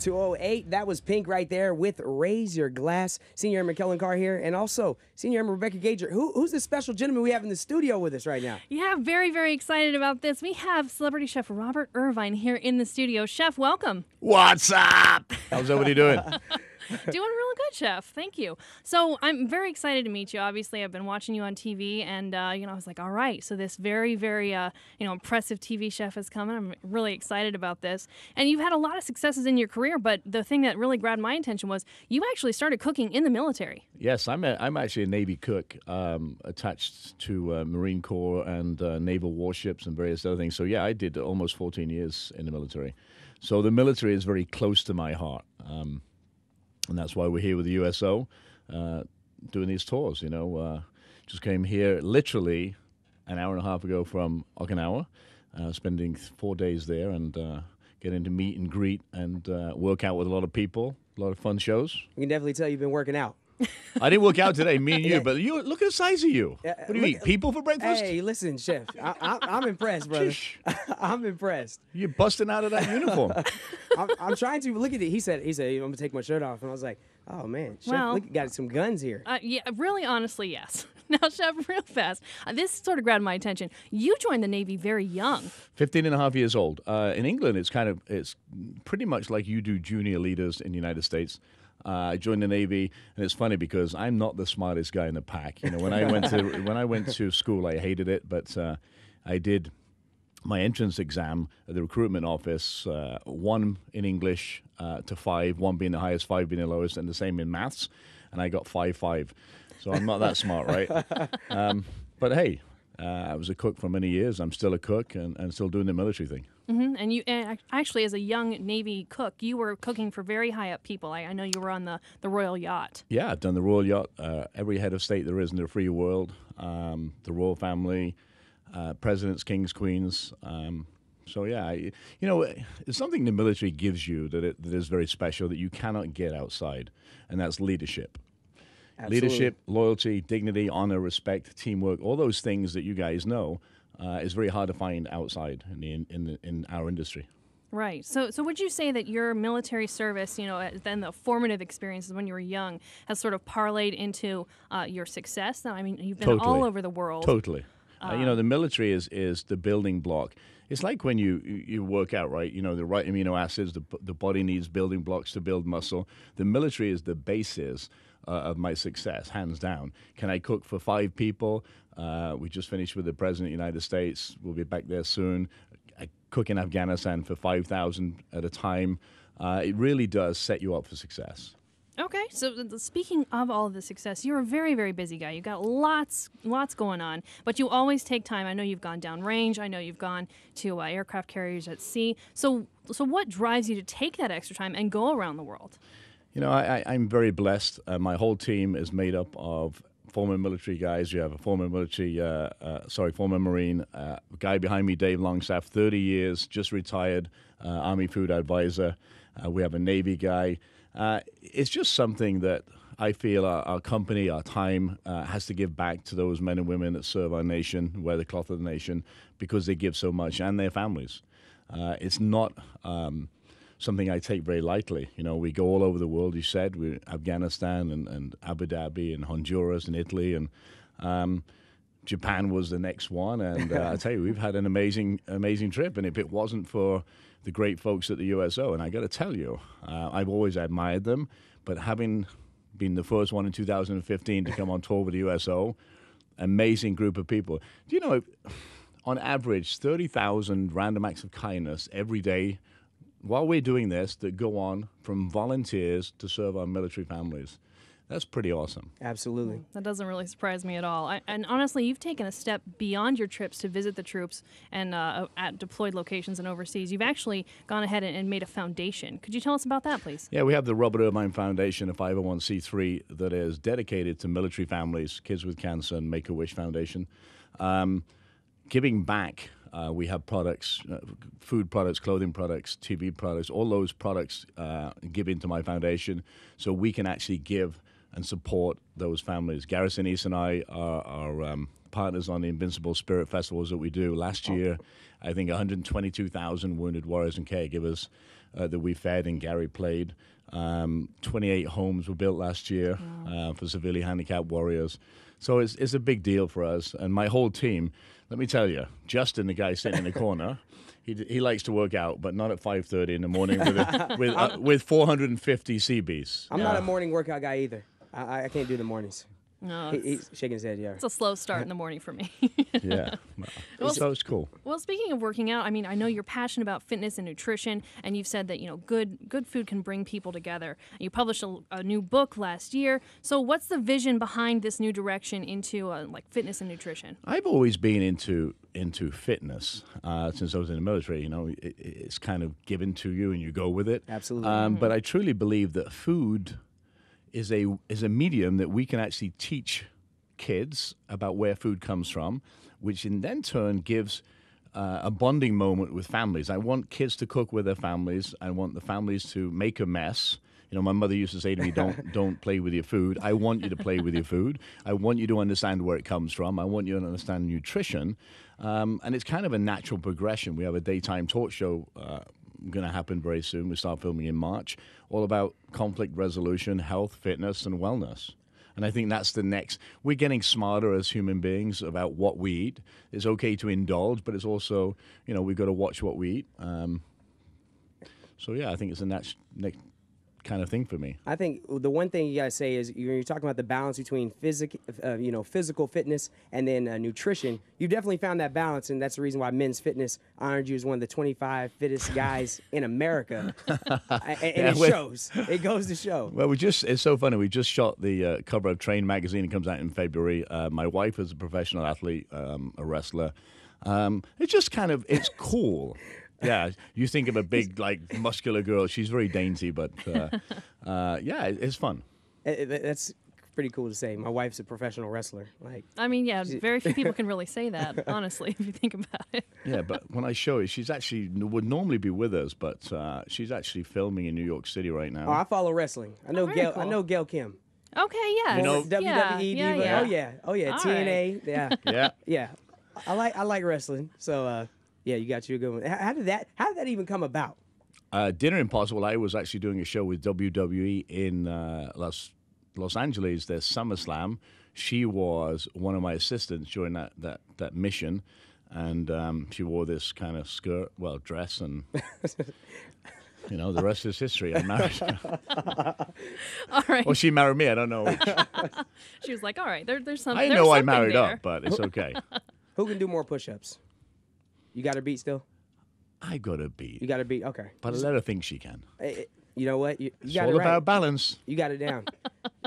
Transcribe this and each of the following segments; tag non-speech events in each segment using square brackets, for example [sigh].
208. That was Pink right there with Raise Your Glass. Senior Airman Kellen Carr here, and also Senior Airman Rebecca Gager. Who, who's the special gentleman we have in the studio with us right now? Yeah, very, very excited about this. We have celebrity chef Robert Irvine here in the studio. Chef, welcome. What's up? How's everybody doing? [laughs] [laughs] Doing real good, Chef. Thank you. So I'm very excited to meet you. Obviously, I've been watching you on TV, and uh, you know, I was like, all right. So this very, very, uh, you know, impressive TV chef is coming. I'm really excited about this. And you've had a lot of successes in your career, but the thing that really grabbed my attention was you actually started cooking in the military. yes, I'm a, I'm actually a Navy cook um, attached to uh, Marine Corps and uh, naval warships and various other things. So yeah, I did almost 14 years in the military. So the military is very close to my heart, um, and that's why we're here with the USO, uh, doing these tours. You know, uh, just came here literally an hour and a half ago from Okinawa, uh, spending four days there and uh, getting to meet and greet and uh, work out with a lot of people. A lot of fun shows. We can definitely tell you've been working out. I didn't work out today, me and you, but you look at the size of you. Yeah, What do you look- eat? People for breakfast? Hey, listen, Chef. I, I, I'm [laughs] impressed, brother. [laughs] I'm impressed. You're busting out of that uniform. [laughs] I'm, I'm trying to look at it. He said, he said, I'm gonna take my shirt off, and I was like, oh man, Chef, Well- look, got some guns here. Uh, yeah, really, honestly, yes. Now, Chef, real fast. Uh, this sort of grabbed my attention. You joined the Navy very young. 15 and a half years old. Uh, in England, it's kind of it's pretty much like you do junior leaders in the United States. Uh, I joined the Navy, and it's funny because I'm not the smartest guy in the pack. You know, when I went to [laughs] when I went to school, I hated it, but uh, I did my entrance exam at the recruitment office, uh, one in English uh, to five, one being the highest, five being the lowest, and the same in maths, and I got five five. So I'm not that smart, right? [laughs] Um, but hey, uh, I was a cook for many years. I'm still a cook and, and still doing the military thing. Hmm And you, and actually, as a young Navy cook, you were cooking for very high up people. I, I know you were on the, the Royal Yacht. Yeah, I've done the Royal Yacht, uh, every head of state there is in the free world, um, the royal family, uh, presidents, kings, queens. Um, so yeah, I, you know, it's something the military gives you that it, that is very special that you cannot get outside, and that's leadership. Absolutely. Leadership, loyalty, dignity, honor, respect, teamwork, all those things that you guys know uh, is very hard to find outside in the, in, the, in our industry. Right. So, so would you say that your military service, you know, uh, then the formative experiences when you were young, has sort of parlayed into uh, your success? Now, I mean, you've been all over the world. Totally. Uh, you know, the military is is the building block. It's like when you you you work out, right? You know, the right amino acids. The the body needs building blocks to build muscle. The military is the basis uh, of my success, hands down. Can I cook for five people? Uh, we just finished with the president of the United States. We'll be back there soon. I cook in Afghanistan for five thousand at a time. Uh, it really does set you up for success. Okay, so speaking of all of the success, you're a very, very busy guy. You've got lots, lots going on, but you always take time. I know you've gone down range. I know you've gone to uh, aircraft carriers at sea. So, so what drives you to take that extra time and go around the world? You know, I, I'm very blessed. Uh, my whole team is made up of former military guys. You have a former military, uh, uh, sorry, former Marine. Uh, guy behind me, Dave Longstaff, 30 years, just retired, uh, Army Food Advisor. Uh, we have a Navy guy. It's just something that I feel our, our company, our time, has to give back to those men and women that serve our nation, wear the cloth of the nation, because they give so much and their families. It's not. Um, something I take very lightly. You know, we go all over the world. You said we Afghanistan and, and Abu Dhabi and Honduras and Italy and um, Japan was the next one. And uh, I [laughs] tell you, we've had an amazing, amazing trip. And if it wasn't for the great folks at the USO, and I got to tell you, uh, I've always admired them, but having been the first one in 2015 to come on tour with the USO, amazing group of people. Do you know? On average, 30,000 random acts of kindness every day while we're doing this that go on from volunteers to serve our military families. That's pretty awesome. Absolutely. That doesn't really surprise me at all. I, and honestly, you've taken a step beyond your trips to visit the troops and uh, at deployed locations and overseas. You've actually gone ahead and, and made a foundation. Could you tell us about that, please? Yeah, we have the Robert Irvine Foundation, a 501c3 that is dedicated to military families, kids with cancer, and Make a Wish Foundation. Um, giving back, uh, we have products, uh, food products, clothing products, TV products, all those products uh, give into my foundation so we can actually give and support those families. Gary Sinise and I are, are um, partners on the Invincible Spirit festivals that we do. Last year, I think 122,000 wounded warriors and caregivers uh, that we fed and Gary played. Um, 28 homes were built last year uh, for severely handicapped warriors. So it's, it's a big deal for us. And my whole team, let me tell you, Justin, the guy sitting in the corner, [laughs] he, he likes to work out, but not at 5.30 in the morning with, a, [laughs] with, uh, with 450 Seabees. I'm not a morning workout guy either. I, I- I can't do the mornings. No, He, he's shaking his head. Yeah. it's a slow start in the [laughs] morning for me. Yeah. [laughs] well, so it's cool. Well, speaking of working out, I mean, I know you're passionate about fitness and nutrition, and you've said that you know good good food can bring people together. You published a, a new book last year. So, what's the vision behind this new direction into uh, like fitness and nutrition? I've always been into into fitness uh, since I was in the military. You know, it, it's kind of given to you, and you go with it. Absolutely. Um, But I truly believe that food is a is a medium that we can actually teach kids about where food comes from, which in then turn gives. Uh, a bonding moment with families. I want kids to cook with their families. I want the families to make a mess. You know, my mother used to say to me, "Don't [laughs] don't play with your food. I want you to play with your food. I want you to understand where it comes from. I want you to understand nutrition." Um, and it's kind of a natural progression. We have a daytime talk show uh, going to happen very soon. We start filming in March, all about conflict resolution, health, fitness, and wellness. And I think that's the next. We're getting smarter as human beings about what we eat. It's okay to indulge, but it's also, you know, we've got to watch what we eat. Um, so yeah, I think it's the next next kind of thing for me. I think the one thing you gotta say is you're, you're talking about the balance between physic, uh, you know, physical fitness and then uh, nutrition. You definitely found that balance, and that's the reason why Men's Fitness honored you as one of the 25 fittest guys [laughs] in America. and and Yeah, it shows. It goes to show. Well, we just, it's so funny. We just shot the uh, cover of Train magazine. It comes out in February. Uh, my wife is a professional athlete, um, a wrestler. Um, it's just kind of, it's cool. [laughs] Yeah, you think of a big, like, muscular girl. She's very dainty, but uh, [laughs] uh, yeah, it- it's fun. Uh, uh, That's pretty cool to say. My wife's a professional wrestler. Like, I mean, yeah, very few people can really say [laughs] that, honestly, if you think about it. Yeah, but when I show it, she's actually would normally be with us, but uh, she's actually filming in New York City right now. oh, I follow wrestling. I know very Gail. I know Gail Kim. Okay, yeah. You know- WWE yeah, diva. yeah, yeah. Oh yeah. Oh yeah. All TNA. Yeah. [laughs] yeah. yeah. I like I like wrestling. So uh, yeah, you got you a good one. How, how did that How did that even come about? Uh, Dinner Impossible. I was actually doing a show with WWE in uh, Los Los Angeles. There's SummerSlam. She was one of my assistants during that that that mission, and um, she wore this kind of skirt, well, dress, and [laughs] you know the rest is history. I married. [laughs] All right. Well, she married me. I don't know. [laughs] She was like, all right, there, there's something. I there's know I married there. up, but it's okay. Who can do more push-ups? You got her beat still. I got a beat, You got her beat. Okay. but I let her think she can. Eh, eh, You know what? You, you It's got all it right. about balance. You got it down.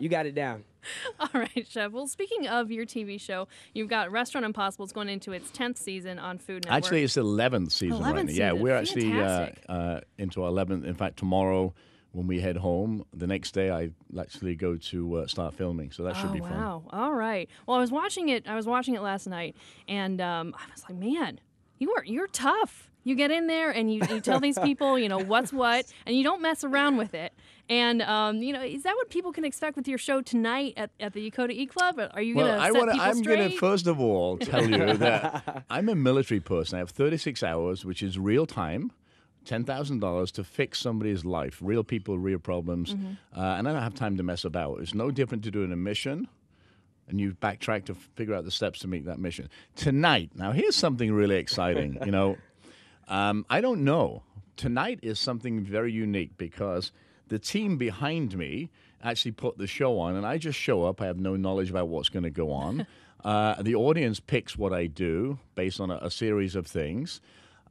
you got it down. [laughs] All right, Chef. Well, speaking of your TV show, you've got Restaurant Impossible. It's going into its 10th season on Food Network. Actually, it's the eleventh season right 11th now. Yeah, we're actually uh, uh, into our eleventh. In fact, tomorrow when we head home, the next day I actually go to uh, start filming. So that should oh, be fun. wow. All right. Well, I was watching it. I was watching it last night, and um, I was like, man, you are you're tough. You get in there and you, you tell these [laughs] people, you know, what's what, and you don't mess around with it. And um, you know, is that what people can expect with your show tonight at, at the Yokota E Club? Are you Well, gonna I set wanna, people I'm straight? going to first of all [laughs] tell you that I'm a military person. I have 36 hours, which is real time, $10,000 to fix somebody's life, real people, real problems. Mm-hmm. Uh, and I don't have time to mess about. It's no different to doing a mission. And you backtrack to figure out the steps to meet that mission. Tonight, now here's something really exciting. you know, [laughs] um, I don't know. Tonight is something very unique because the team behind me actually put the show on, and I just show up. I have no knowledge about what's going to go on. [laughs] uh, the audience picks what I do based on a, a series of things.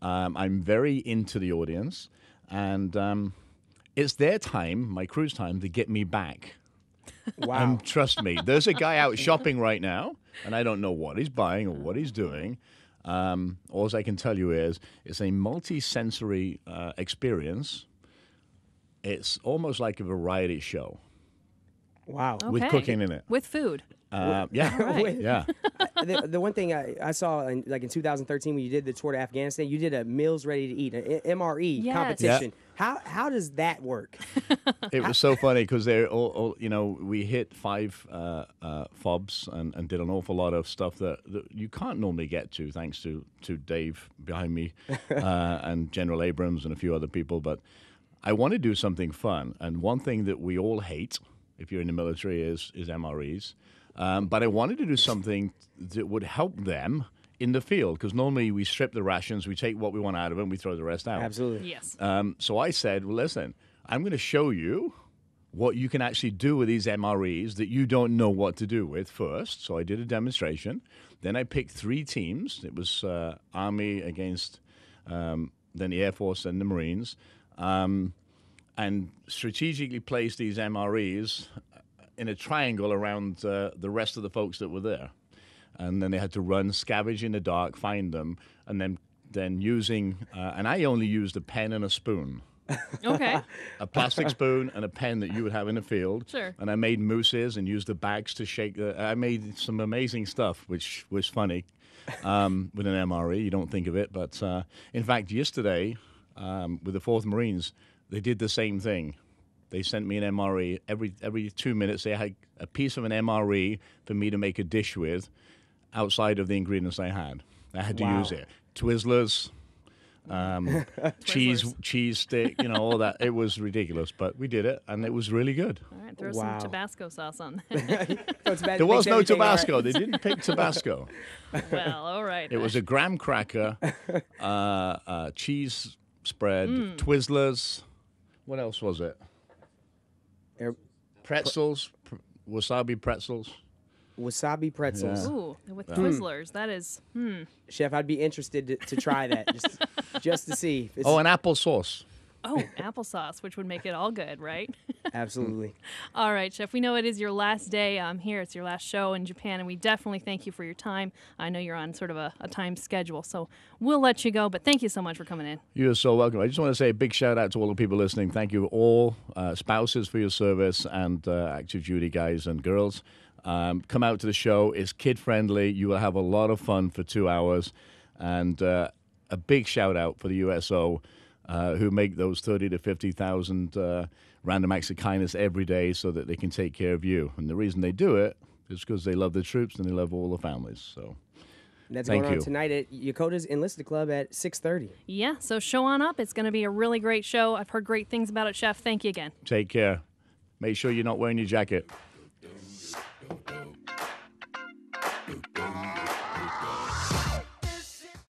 Um, I'm very into the audience, and um, it's their time, my crew's time, to get me back. [laughs] Wow. And trust me, there's a guy out [laughs] shopping right now, and I don't know what he's buying or what he's doing. Um, all I can tell you is it's a multi-sensory uh, experience. It's almost like a variety show wow. with cooking in it. with food. Uh, yeah, right. [laughs] yeah. [laughs] the, the one thing I, I saw, in, like in 2013, when you did the tour to Afghanistan, you did a meals ready to eat, an MRE Yes. competition. How how does that work? [laughs] It was so funny because they're all, all, you know, we hit five uh, uh, fobs and, and did an awful lot of stuff that, that you can't normally get to, thanks to, to Dave behind me uh, and General Abrams and a few other people. But I want to do something fun. And one thing that we all hate, if you're in the military, is is MREs. Um, but I wanted to do something that would help them in the field because normally we strip the rations, we take what we want out of them, we throw the rest out. Absolutely. Yes. Um, so I said, well, listen, I'm going to show you what you can actually do with these MREs that you don't know what to do with first. So I did a demonstration. Then I picked three teams. It was uh, Army against um, then the Air Force and the Marines, um, and strategically placed these MREs in a triangle around uh, the rest of the folks that were there. And then they had to run, scavenge in the dark, find them, and then then using uh, and I only used a pen and a spoon [laughs] Okay. a plastic spoon and a pen that you would have in the field. Sure. And I made mousses and used the bags to shake. The, I made some amazing stuff, which was funny um, with an MRE. You don't think of it, but uh, in fact, yesterday um, with the Fourth Marines, they did the same thing. They sent me an MRE every every two minutes. They had a piece of an MRE for me to make a dish with, outside of the ingredients I had. I had to Wow. use it. Twizzlers, um, [laughs] cheese Twizzlers. cheese stick, you know, all that. It was ridiculous, but we did it, and it was really good. All right. Throw Wow. some Tabasco sauce on. [laughs] So [laughs] There was no everything all right. Tabasco. They didn't pick Tabasco. well, all right. It was a graham cracker, uh, uh, cheese spread, Mm. Twizzlers. What else was it? Er, Pretzels, pr- wasabi pretzels. Wasabi pretzels. Yeah. Ooh, with Twizzlers. That is. Hmm. Chef, I'd be interested to, to try that just, [laughs] just to see. It's, Oh, an apple sauce. Oh, applesauce, which would make it all good, right? [laughs] absolutely. All right, Chef. We know it is your last day um, here. It's your last show in Japan, and we definitely thank you for your time. I know you're on sort of a, a time schedule, so we'll let you go. But thank you so much for coming in. You're so welcome. I just want to say a big shout out to all the people listening. Thank you all, uh, spouses, for your service, and uh, active duty guys and girls. Um, come out to the show. It's kid friendly. You will have a lot of fun for two hours. And uh, a big shout out for the USO, uh, who make those 30 to 50,000 uh, random acts of kindness every day so that they can take care of you. And the reason they do it is because they love the troops and they love all the families. So. And that's Thank going on you. tonight at Yokota's Enlisted Club at 6:30. Yeah, so show on up. It's going to be a really great show. I've heard great things about it, Chef. Thank you again. Take care. Make sure you're not wearing your jacket. Boom,